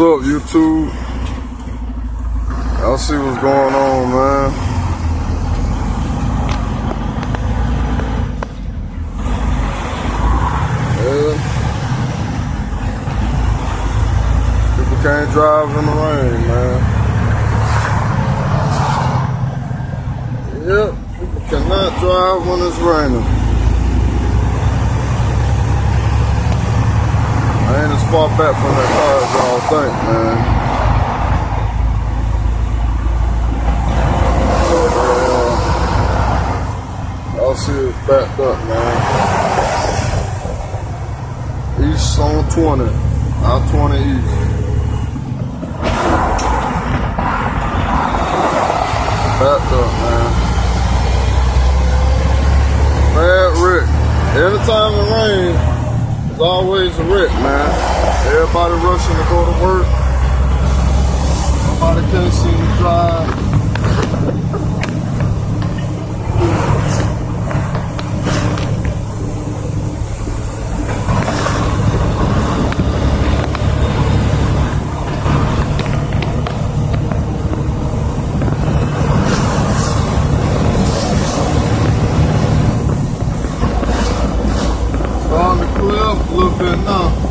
up, YouTube? Y'all see what's going on, man. People can't drive in the rain, man. Yep, people cannot drive when it's raining. I ain't as far back from that car as y'all think, man. Uh, I'll see it's backed up, man. East on 20, out 20 east. Backed up, man. Bad wreck. Anytime it rains, it's always a wreck, man. Everybody rushing to go to work. Nobody can't see to drive. Starting to clear up a little bit now.